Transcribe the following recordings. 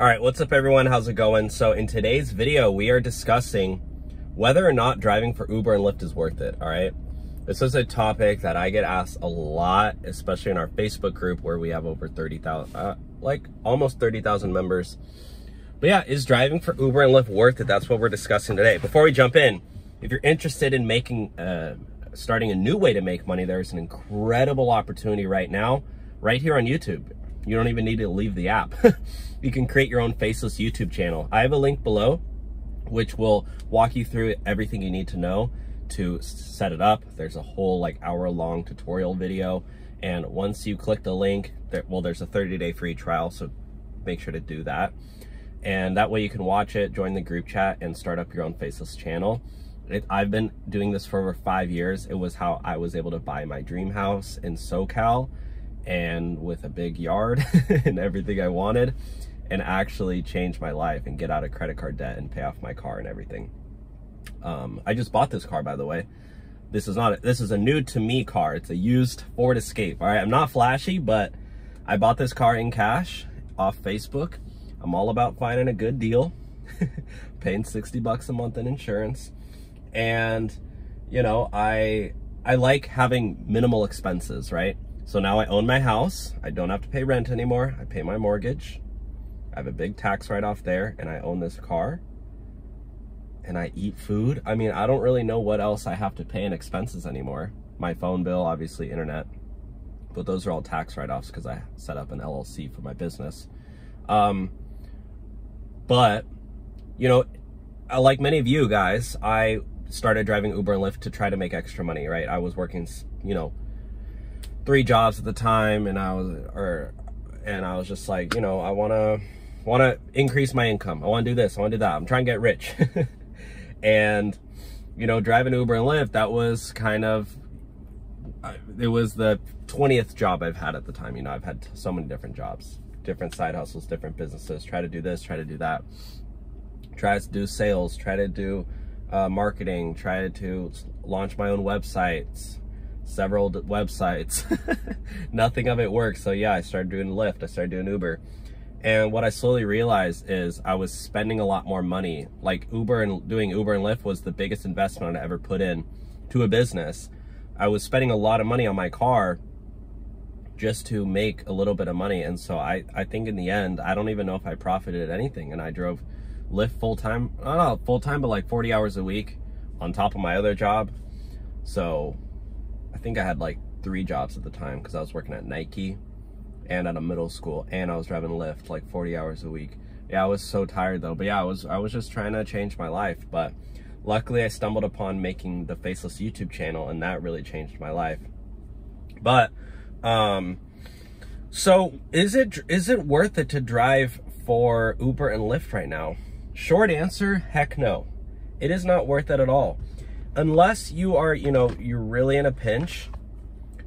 All right, what's up everyone? How's it going? So in today's video, we are discussing whether or not driving for Uber and Lyft is worth it, all right? This is a topic that I get asked a lot, especially in our Facebook group where we have over 30,000, uh, like almost 30,000 members. But yeah, is driving for Uber and Lyft worth it? That's what we're discussing today. Before we jump in, if you're interested in making, uh, starting a new way to make money, there's an incredible opportunity right now, right here on YouTube. You don't even need to leave the app. you can create your own faceless YouTube channel. I have a link below, which will walk you through everything you need to know to set it up. There's a whole like hour long tutorial video. And once you click the link, there, well, there's a 30 day free trial. So make sure to do that. And that way you can watch it, join the group chat and start up your own faceless channel. It, I've been doing this for over five years. It was how I was able to buy my dream house in SoCal and with a big yard and everything I wanted and actually change my life and get out of credit card debt and pay off my car and everything. Um, I just bought this car, by the way. This is not, a, this is a new to me car. It's a used Ford Escape. All right. I'm not flashy, but I bought this car in cash off Facebook. I'm all about finding a good deal, paying 60 bucks a month in insurance. And, you know, I, I like having minimal expenses, right? So now I own my house. I don't have to pay rent anymore. I pay my mortgage. I have a big tax write-off there and I own this car and I eat food. I mean, I don't really know what else I have to pay in expenses anymore. My phone bill, obviously internet, but those are all tax write-offs because I set up an LLC for my business. Um, but, you know, like many of you guys, I started driving Uber and Lyft to try to make extra money, right? I was working, you know, three jobs at the time and I was or and I was just like, you know, I want to want to increase my income. I want to do this, I want to do that. I'm trying to get rich. and you know, driving Uber and Lyft, that was kind of it was the 20th job I've had at the time. You know, I've had so many different jobs, different side hustles, different businesses, try to do this, try to do that. Try to do sales, try to do uh, marketing, try to launch my own websites, several websites. Nothing of it worked. So yeah, I started doing Lyft. I started doing Uber. And what I slowly realized is I was spending a lot more money. Like Uber and doing Uber and Lyft was the biggest investment I ever put in to a business. I was spending a lot of money on my car just to make a little bit of money. And so I, I think in the end, I don't even know if I profited anything. And I drove Lyft full time, know, full time, but like 40 hours a week on top of my other job. So I think I had like three jobs at the time because I was working at Nike and at a middle school and I was driving Lyft like 40 hours a week. Yeah, I was so tired though. But yeah, I was I was just trying to change my life. But luckily I stumbled upon making the Faceless YouTube channel and that really changed my life. But um so is it is it worth it to drive for Uber and Lyft right now? Short answer, heck no. It is not worth it at all unless you are, you know, you're really in a pinch.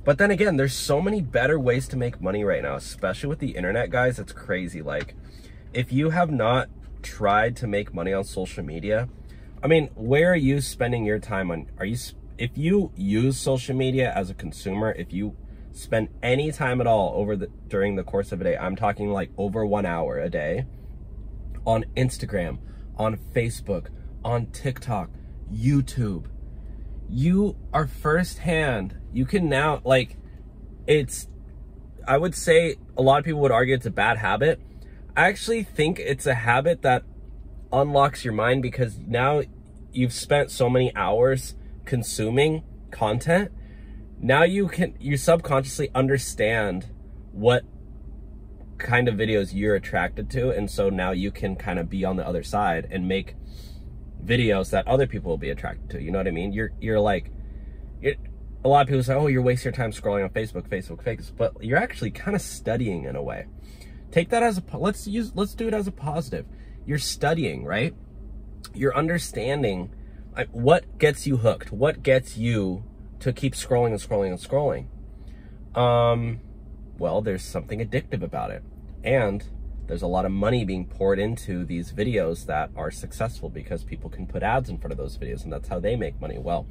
But then again, there's so many better ways to make money right now, especially with the internet, guys. It's crazy. Like, if you have not tried to make money on social media, I mean, where are you spending your time on? Are you, if you use social media as a consumer, if you spend any time at all over the, during the course of a day, I'm talking like over one hour a day on Instagram, on Facebook, on TikTok, YouTube, you are firsthand. You can now, like, it's, I would say a lot of people would argue it's a bad habit. I actually think it's a habit that unlocks your mind because now you've spent so many hours consuming content. Now you can, you subconsciously understand what kind of videos you're attracted to. And so now you can kind of be on the other side and make videos that other people will be attracted to. You know what I mean? You're you're like, it, a lot of people say, oh, you're wasting your time scrolling on Facebook, Facebook, Facebook, but you're actually kind of studying in a way. Take that as a let's use let's do it as a positive. You're studying, right? You're understanding what gets you hooked, what gets you to keep scrolling and scrolling and scrolling. Um, well, there's something addictive about it, and there's a lot of money being poured into these videos that are successful because people can put ads in front of those videos and that's how they make money. Well,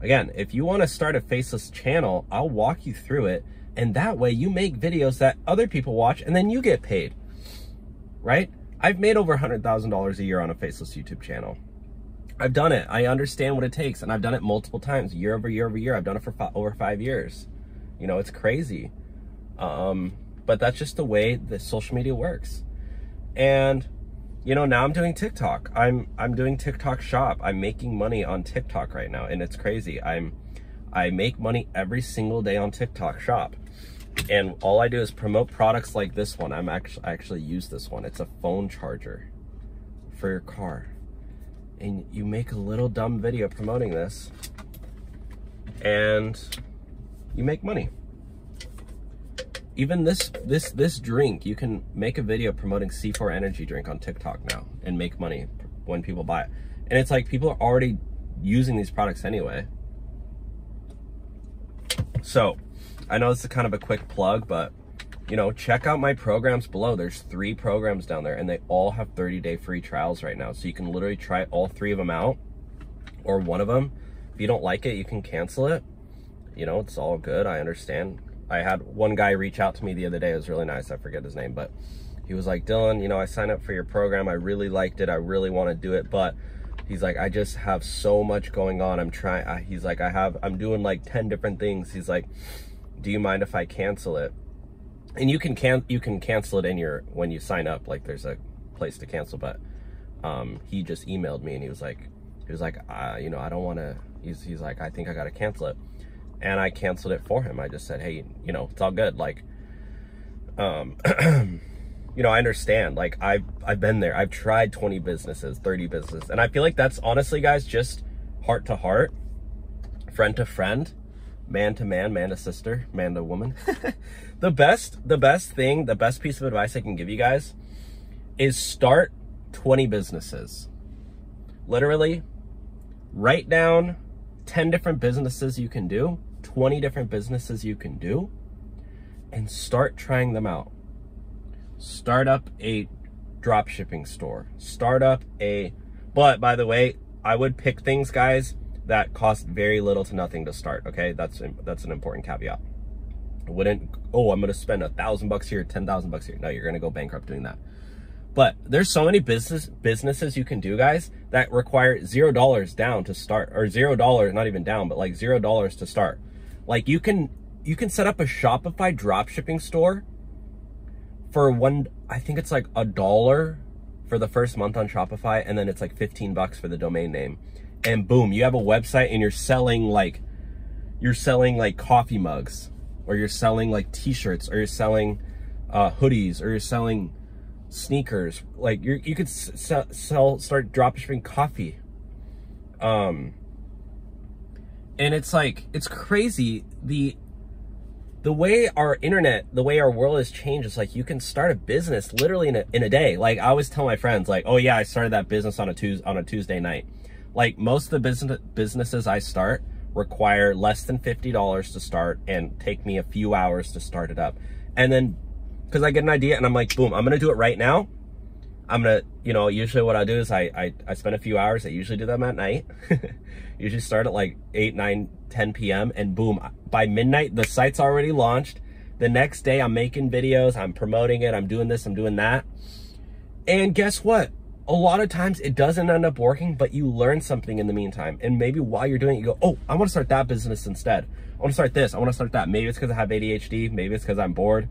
again, if you want to start a faceless channel, I'll walk you through it. And that way you make videos that other people watch and then you get paid, right? I've made over $100,000 a year on a faceless YouTube channel. I've done it. I understand what it takes, and I've done it multiple times, year over year over year. I've done it for five, over five years. You know, it's crazy. Um, but that's just the way that social media works. And you know, now I'm doing TikTok. I'm I'm doing TikTok shop. I'm making money on TikTok right now, and it's crazy. I'm I make money every single day on TikTok shop. And all I do is promote products like this one. I'm actually I actually use this one. It's a phone charger for your car and you make a little dumb video promoting this and you make money. Even this this this drink, you can make a video promoting C4 energy drink on TikTok now and make money when people buy it. And it's like people are already using these products anyway. So, I know this is kind of a quick plug, but you know, check out my programs below. There's three programs down there and they all have 30 day free trials right now. So you can literally try all three of them out or one of them. If you don't like it, you can cancel it. You know, it's all good. I understand. I had one guy reach out to me the other day. It was really nice. I forget his name, but he was like, Dylan, you know, I signed up for your program. I really liked it. I really want to do it, but he's like, I just have so much going on. I'm trying, he's like, I have, I'm doing like 10 different things. He's like, do you mind if I cancel it? and you can can you can cancel it in your when you sign up like there's a place to cancel but um he just emailed me and he was like he was like uh, you know i don't want to he's he's like i think i gotta cancel it and i canceled it for him i just said hey you know it's all good like um you know i understand like i've i've been there i've tried 20 businesses 30 businesses and i feel like that's honestly guys just heart to heart friend to friend man to man, man to sister, man to woman. the best, the best thing, the best piece of advice I can give you guys is start 20 businesses. Literally, write down 10 different businesses you can do, 20 different businesses you can do, and start trying them out. Start up a drop shipping store. Start up a, but by the way, I would pick things, guys, that cost very little to nothing to start. Okay, that's that's an important caveat. I wouldn't oh I'm gonna spend a thousand bucks here, ten thousand bucks here. No, you're gonna go bankrupt doing that. But there's so many business businesses you can do, guys, that require zero dollars down to start, or zero dollars, not even down, but like zero dollars to start. Like you can you can set up a Shopify drop shipping store for one. I think it's like a dollar for the first month on Shopify, and then it's like 15 bucks for the domain name and boom, you have a website and you're selling like, you're selling like coffee mugs or you're selling like t-shirts or you're selling uh, hoodies or you're selling sneakers. Like you you could sell, sell, start dropshipping coffee. Um, and it's like, it's crazy. The, the way our internet, the way our world has changed, is like you can start a business literally in a, in a day. Like I always tell my friends like, oh yeah, I started that business on a Tuesday, on a Tuesday night. Like most of the business businesses I start require less than $50 to start and take me a few hours to start it up. And then, cause I get an idea and I'm like, boom, I'm gonna do it right now. I'm gonna, you know, usually what I do is I, I, I spend a few hours. I usually do them at night. usually start at like 8, 9, 10 p.m. and boom, by midnight, the site's already launched. The next day I'm making videos, I'm promoting it, I'm doing this, I'm doing that. And guess what? a lot of times it doesn't end up working, but you learn something in the meantime. And maybe while you're doing it, you go, oh, I want to start that business instead. I want to start this. I want to start that. Maybe it's because I have ADHD. Maybe it's because I'm bored.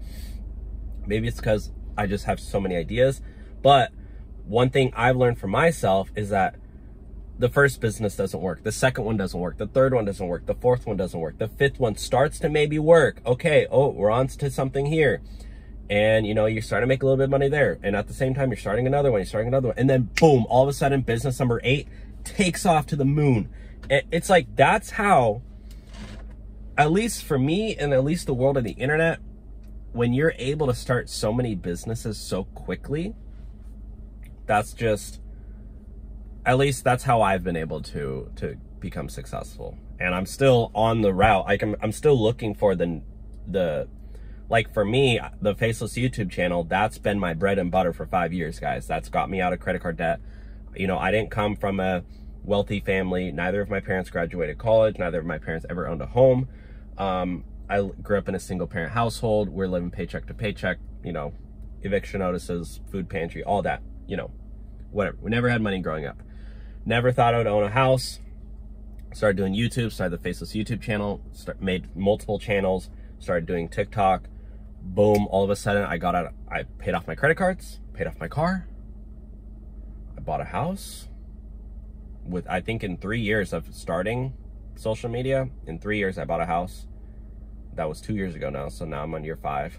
Maybe it's because I just have so many ideas. But one thing I've learned for myself is that the first business doesn't work. The second one doesn't work. The third one doesn't work. The fourth one doesn't work. The fifth one starts to maybe work. Okay. Oh, we're on to something here and you know you're starting to make a little bit of money there and at the same time you're starting another one you're starting another one and then boom all of a sudden business number eight takes off to the moon it's like that's how at least for me and at least the world of the internet when you're able to start so many businesses so quickly that's just at least that's how I've been able to to become successful and I'm still on the route I can I'm still looking for the the like for me, the Faceless YouTube channel, that's been my bread and butter for five years, guys. That's got me out of credit card debt. You know, I didn't come from a wealthy family. Neither of my parents graduated college. Neither of my parents ever owned a home. Um, I grew up in a single parent household. We're living paycheck to paycheck, you know, eviction notices, food pantry, all that. You know, whatever. We never had money growing up. Never thought I would own a house. Started doing YouTube, started the Faceless YouTube channel, start, made multiple channels, started doing TikTok. Boom, all of a sudden I got out, I paid off my credit cards, paid off my car. I bought a house with, I think in three years of starting social media, in three years I bought a house. That was two years ago now, so now I'm on year five.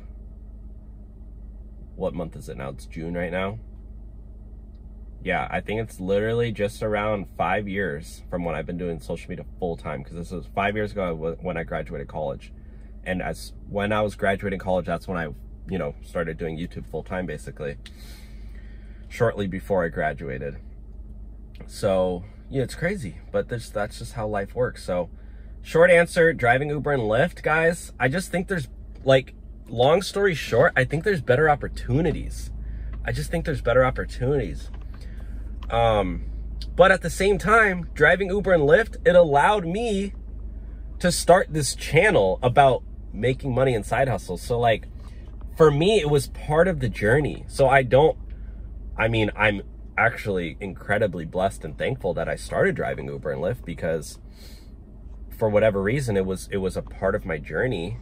What month is it now? It's June right now yeah, I think it's literally just around five years from when I've been doing social media full time because this was five years ago when I graduated college. And as when I was graduating college, that's when I, you know, started doing YouTube full time basically. Shortly before I graduated. So, yeah, it's crazy, but this, that's just how life works. So, short answer driving Uber and Lyft, guys, I just think there's like, long story short, I think there's better opportunities. I just think there's better opportunities. Um, but at the same time, driving Uber and Lyft, it allowed me to start this channel about making money in side hustles. So like, for me, it was part of the journey. So I don't, I mean, I'm actually incredibly blessed and thankful that I started driving Uber and Lyft because for whatever reason, it was, it was a part of my journey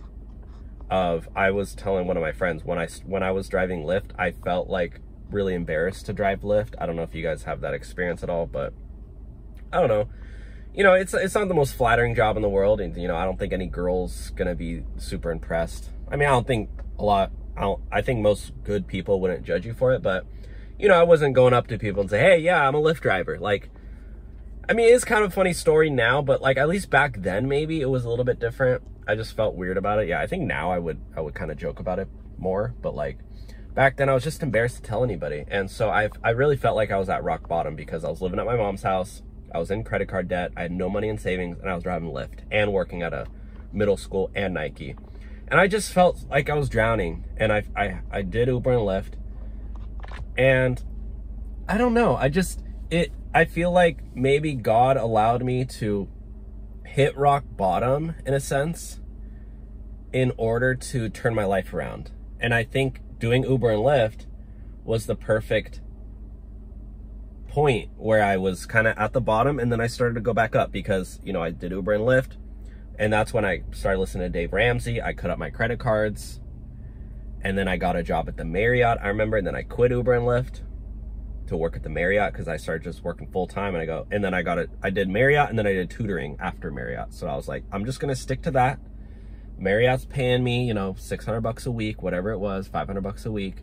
of, I was telling one of my friends when I, when I was driving Lyft, I felt like really embarrassed to drive Lyft. I don't know if you guys have that experience at all, but I don't know. You know, it's it's not the most flattering job in the world, and you know, I don't think any girl's gonna be super impressed. I mean, I don't think a lot. I don't. I think most good people wouldn't judge you for it, but you know, I wasn't going up to people and say, "Hey, yeah, I'm a Lyft driver." Like, I mean, it's kind of a funny story now, but like at least back then, maybe it was a little bit different. I just felt weird about it. Yeah, I think now I would I would kind of joke about it more, but like back then I was just embarrassed to tell anybody. And so I, I really felt like I was at rock bottom because I was living at my mom's house. I was in credit card debt. I had no money in savings and I was driving Lyft and working at a middle school and Nike. And I just felt like I was drowning and I, I, I did Uber and Lyft and I don't know. I just, it, I feel like maybe God allowed me to hit rock bottom in a sense in order to turn my life around. And I think doing Uber and Lyft was the perfect point where I was kind of at the bottom and then I started to go back up because, you know, I did Uber and Lyft and that's when I started listening to Dave Ramsey. I cut up my credit cards and then I got a job at the Marriott, I remember, and then I quit Uber and Lyft to work at the Marriott because I started just working full time and I go, and then I got it, I did Marriott and then I did tutoring after Marriott. So I was like, I'm just going to stick to that Marriott's paying me, you know, 600 bucks a week, whatever it was, 500 bucks a week.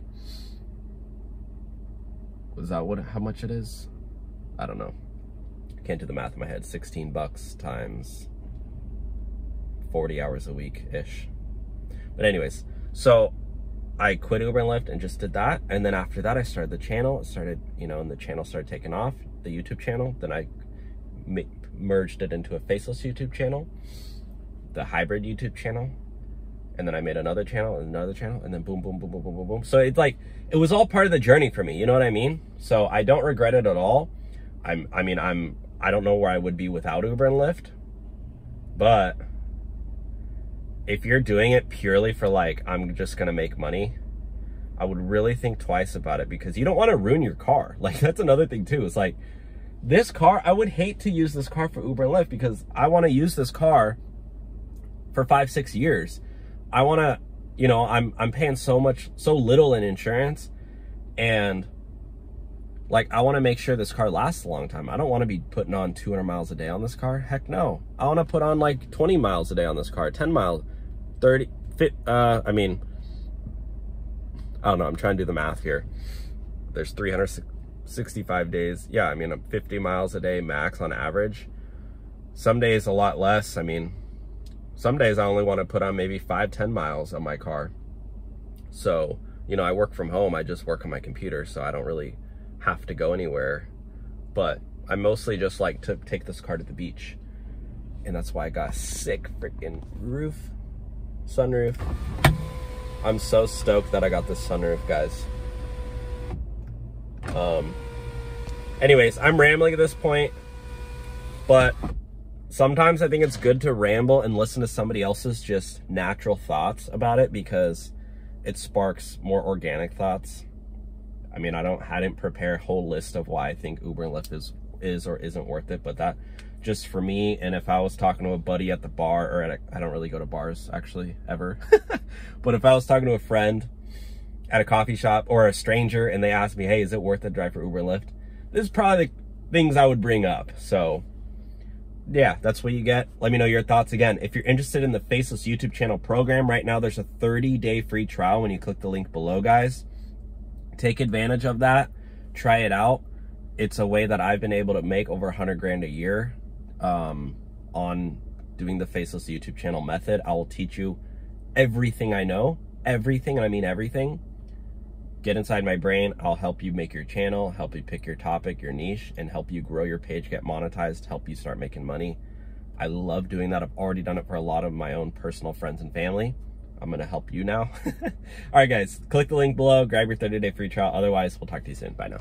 Was that what, how much it is? I don't know. Can't do the math in my head. 16 bucks times 40 hours a week-ish. But anyways, so I quit Uber and Lyft and just did that. And then after that, I started the channel. It started, you know, and the channel started taking off, the YouTube channel. Then I merged it into a faceless YouTube channel the hybrid YouTube channel. And then I made another channel and another channel and then boom, boom, boom, boom, boom, boom, boom. So it's like, it was all part of the journey for me. You know what I mean? So I don't regret it at all. I'm, I mean, I'm, I don't know where I would be without Uber and Lyft, but if you're doing it purely for like, I'm just going to make money, I would really think twice about it because you don't want to ruin your car. Like that's another thing too. It's like this car, I would hate to use this car for Uber and Lyft because I want to use this car for five, six years. I want to, you know, I'm, I'm paying so much, so little in insurance and like, I want to make sure this car lasts a long time. I don't want to be putting on 200 miles a day on this car. Heck no. I want to put on like 20 miles a day on this car, 10 miles, 30, fit, uh, I mean, I don't know. I'm trying to do the math here. There's 365 days. Yeah, I mean, 50 miles a day max on average. Some days a lot less. I mean, some days I only want to put on maybe five, 10 miles on my car. So, you know, I work from home. I just work on my computer, so I don't really have to go anywhere. But I mostly just like to take this car to the beach. And that's why I got a sick freaking roof, sunroof. I'm so stoked that I got this sunroof, guys. Um, anyways, I'm rambling at this point, but sometimes I think it's good to ramble and listen to somebody else's just natural thoughts about it because it sparks more organic thoughts. I mean, I don't hadn't prepared a whole list of why I think Uber and Lyft is is or isn't worth it, but that just for me. And if I was talking to a buddy at the bar or at I don't really go to bars actually ever, but if I was talking to a friend at a coffee shop or a stranger and they asked me, hey, is it worth it to drive for Uber and Lyft? This is probably the things I would bring up. So yeah, that's what you get. Let me know your thoughts again. If you're interested in the Faceless YouTube channel program, right now there's a 30 day free trial when you click the link below, guys. Take advantage of that. Try it out. It's a way that I've been able to make over 100 grand a year um, on doing the Faceless YouTube channel method. I will teach you everything I know, everything, and I mean everything. Get inside my brain. I'll help you make your channel, help you pick your topic, your niche, and help you grow your page, get monetized, help you start making money. I love doing that. I've already done it for a lot of my own personal friends and family. I'm going to help you now. All right, guys, click the link below, grab your 30 day free trial. Otherwise, we'll talk to you soon. Bye now.